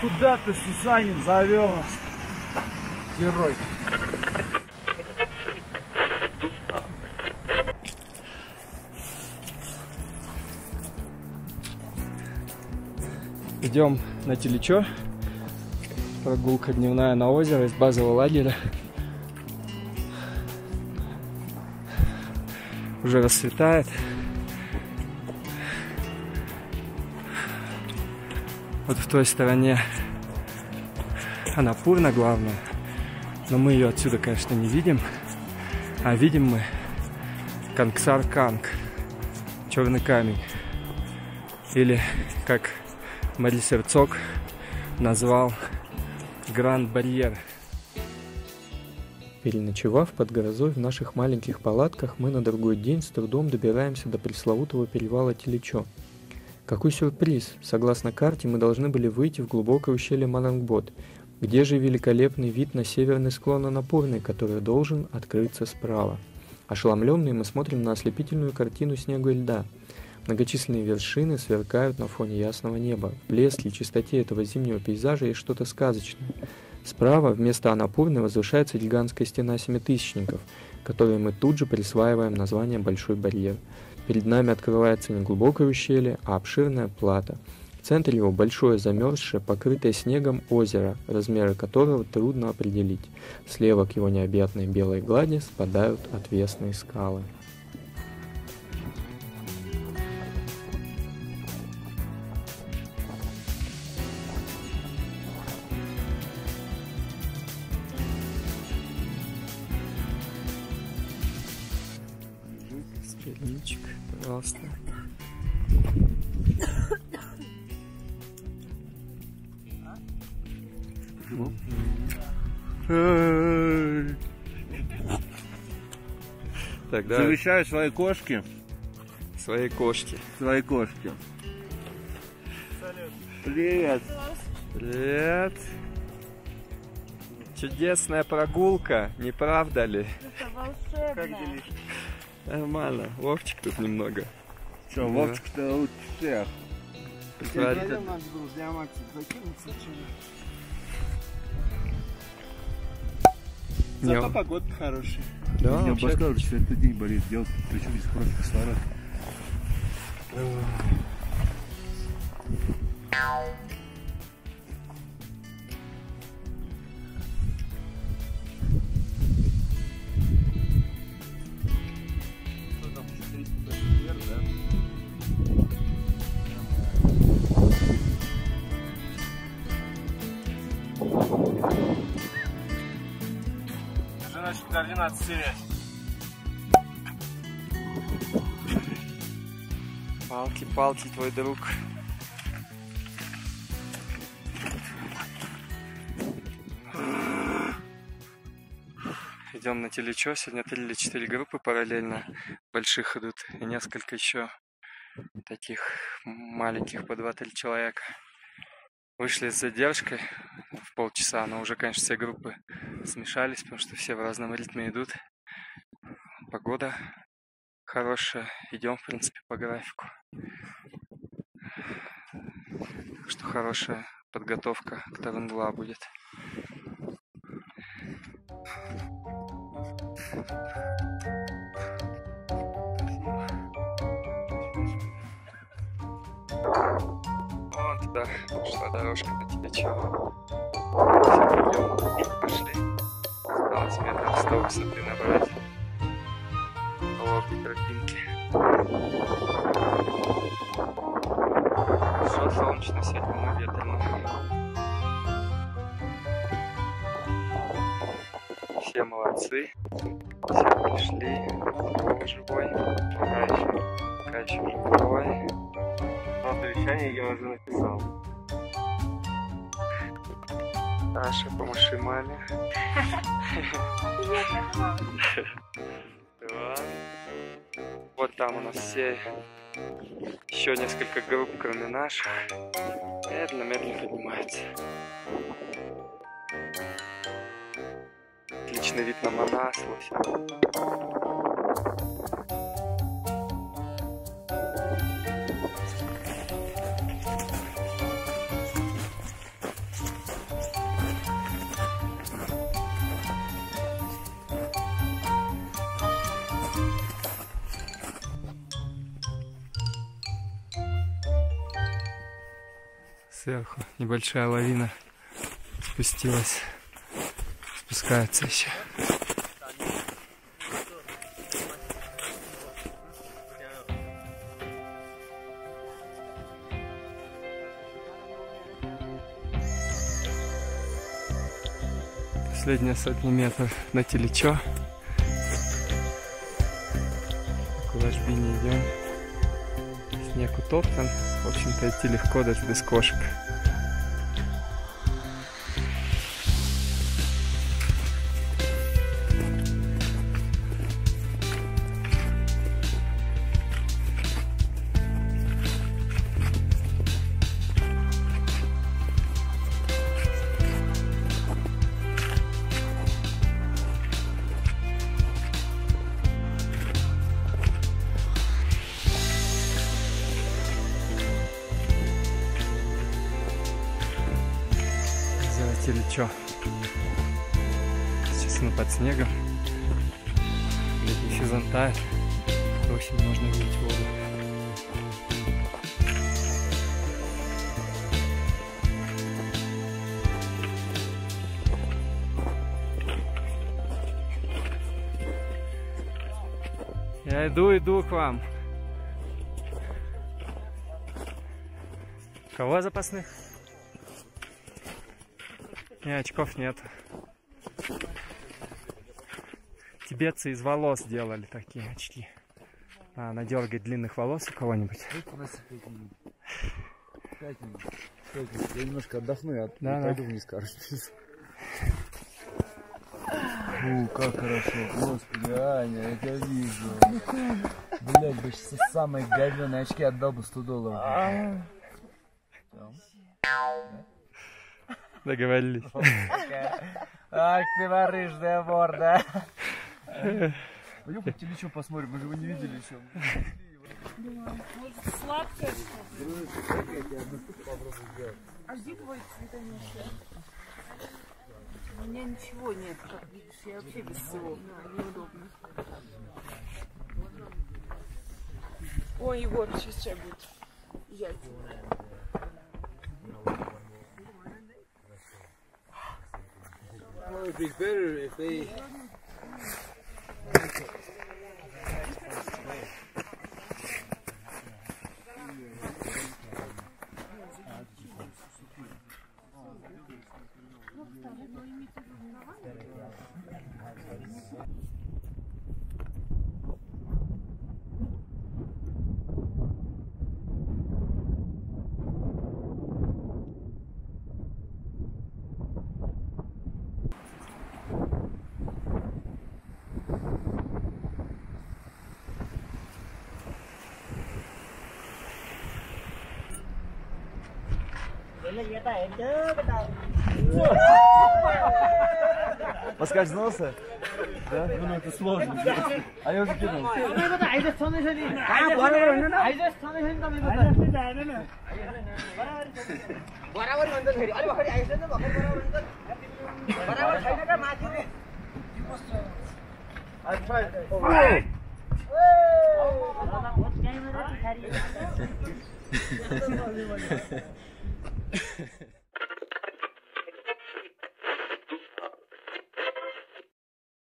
Куда ты, Сусанин, завел нас? Герой. Идем на Телечо. Прогулка дневная на озеро из базового лагеря. Уже расцветает. Вот в той стороне Анапурна главная. Но мы ее отсюда, конечно, не видим. А видим мы Кангсар Канг. Черный камень. Или, как Мари Серцог назвал Гранд Барьер. Переночевав под грозой в наших маленьких палатках, мы на другой день с трудом добираемся до пресловутого перевала Телечо. Какой сюрприз! Согласно карте, мы должны были выйти в глубокое ущелье Марангбот, где же великолепный вид на северный склон Анапурны, который должен открыться справа. Ошеломленные мы смотрим на ослепительную картину снега и льда – Многочисленные вершины сверкают на фоне ясного неба. В блеске и чистоте этого зимнего пейзажа есть что-то сказочное. Справа вместо Анапурны возвышается гигантская стена семитысячников, которой мы тут же присваиваем название «Большой барьер». Перед нами открывается не глубокое ущелье, а обширная плата. В центре его большое замерзшее, покрытое снегом озеро, размеры которого трудно определить. Слева к его необъятной белой глади спадают отвесные скалы. Пожалуйста. Тогда... Завещаю своей кошке. Своей кошке. Своей кошке. Привет. Привет. Чудесная прогулка, не правда ли? Это волшебно. Как? Нормально. Вовчик тут немного. Что, Да. Вовчик-то лучше всех. Посмотри. Зато погода хорошая. Да, Я вообще бы сказал, что этот день болит делать, причем без хороший кислород. Значит, координаты терять. Палки-палки, твой друг. Идем на телечо. Сегодня три или четыре группы параллельно больших идут. И несколько еще таких маленьких по 2-3 человека. Вышли с задержкой в полчаса, но уже, конечно, все группы смешались, потому что все в разном ритме идут. Погода хорошая. Идем, в принципе, по графику. Так что хорошая подготовка к Тарунгла будет. Вот туда пошла дорожка на. Все, идем, пошли. Осталось метров 100 высоты набрать. Ловли тропинки. Хорошо, солнечно сегодня, но ветрено. Все молодцы. Все пришли. Вова живой. Пока еще, пока еще живой. Завещание я уже написал. Саша, помаши маме. Вот там у нас все еще несколько групп, кроме наших. Медленно-медленно поднимаются. Отличный вид на Манас, Лося. Сверху небольшая лавина спустилась. Спускается еще. Последние сотни метров на Телечо. К ложбине идем. Снег утоптан. В общем-то идти легко даже без кошек. Сделать или что? Мы под снегом. Летний сезон тает. Осень можно видеть воду. Я иду, иду к вам. Кого запасных? Не, очков нет. Тибетцы из волос делали такие очки. А, надергать длинных волос у кого-нибудь. Я немножко отдохну, а Да, и да. пойду вниз, короче. Фу, как хорошо, господи, Аня, я тебя вижу. Блять, бы сейчас самые говёные очки отдал бы 100 долларов. Договорились. Ах ты ворыжная морда. Пойдем по телечу посмотрим, мы же его не видели еще. Сладкое. А где твой цветоносый? У меня ничего нет, как видишь, я вообще без всего. Неудобно. Ой, Егор сейчас чай будет. Яйца. Well, it'd be better if they... Подскользнулся? Да? Ну, это сложно. А я уже кинул.